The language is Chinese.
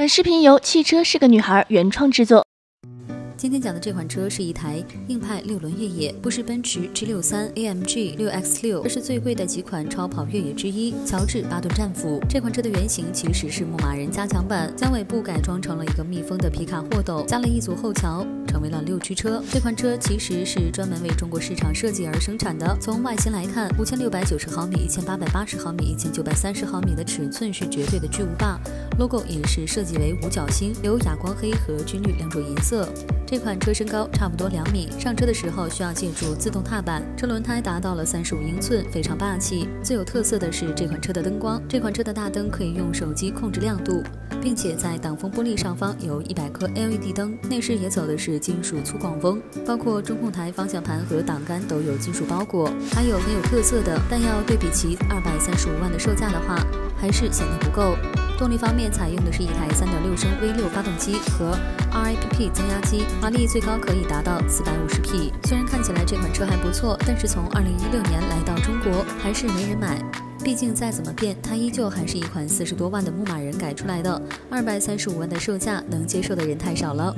本视频由汽车是个女孩原创制作。今天讲的这款车是一台硬派六轮越野，不是奔驰 G63、AMG 6X6，这是最贵的几款超跑越野之一——乔治巴顿战斧。这款车的原型其实是牧马人加强版，将尾部改装成了一个密封的皮卡货斗，加了一组后桥，成为了六驱车。这款车其实是专门为中国市场设计而生产的。从外形来看，五千六百九十毫米、一千八百八十毫米、一千九百三十毫米的尺寸是绝对的巨无霸。logo 也是设计为五角星，有哑光黑和军绿两种颜色。这款车身高差不多两米，上车的时候需要借助自动踏板。车轮胎达到了三十五英寸，非常霸气。最有特色的是这款车的灯光，这款车的大灯可以用手机控制亮度，并且在挡风玻璃上方有一百颗 LED 灯。内饰也走的是金属粗犷风，包括中控台、方向盘和挡杆都有金属包裹。还有很有特色的，但要对比其二百三十五万的售价的话，还是显得不够。动力方面，采用的是一台3.6升 V6 发动机和 RIPP 增压机，马力最高可以达到450匹。虽然看起来这款车还不错，但是从2016年来到中国还是没人买。毕竟再怎么变，它依旧还是一款四十多万的牧马人改出来的，二百三十五万的售价能接受的人太少了。